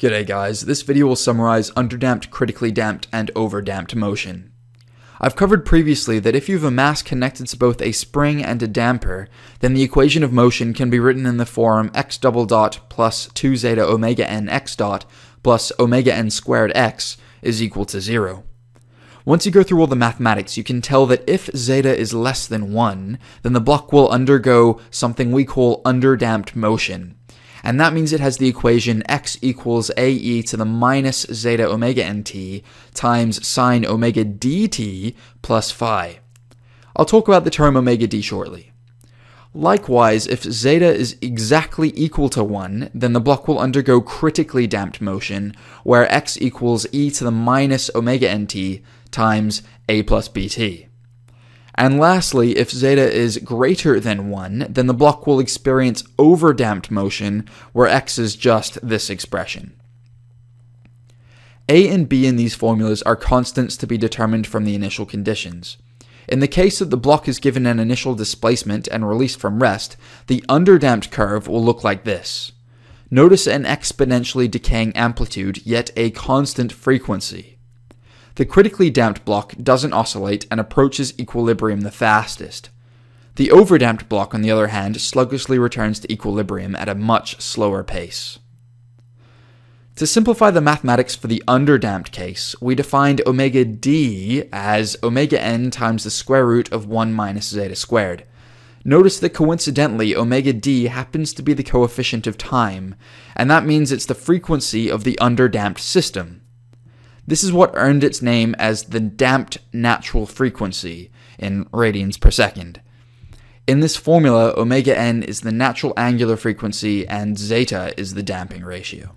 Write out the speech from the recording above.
G'day guys, this video will summarize underdamped, critically damped, and overdamped motion. I've covered previously that if you have a mass connected to both a spring and a damper, then the equation of motion can be written in the form x double dot plus 2 zeta omega n x dot plus omega n squared x is equal to 0. Once you go through all the mathematics, you can tell that if zeta is less than 1, then the block will undergo something we call underdamped motion and that means it has the equation x equals ae to the minus zeta omega nt times sine omega dt plus phi. I'll talk about the term omega d shortly. Likewise, if zeta is exactly equal to 1, then the block will undergo critically damped motion, where x equals e to the minus omega nt times a plus bt. And lastly, if zeta is greater than 1, then the block will experience overdamped motion, where x is just this expression. A and B in these formulas are constants to be determined from the initial conditions. In the case that the block is given an initial displacement and released from rest, the underdamped curve will look like this. Notice an exponentially decaying amplitude, yet a constant frequency. The critically damped block doesn't oscillate and approaches equilibrium the fastest. The overdamped block, on the other hand, sluggishly returns to equilibrium at a much slower pace. To simplify the mathematics for the underdamped case, we defined omega d as omega n times the square root of 1 minus zeta squared. Notice that coincidentally, omega d happens to be the coefficient of time, and that means it's the frequency of the underdamped system. This is what earned its name as the damped natural frequency in radians per second. In this formula, omega n is the natural angular frequency and zeta is the damping ratio.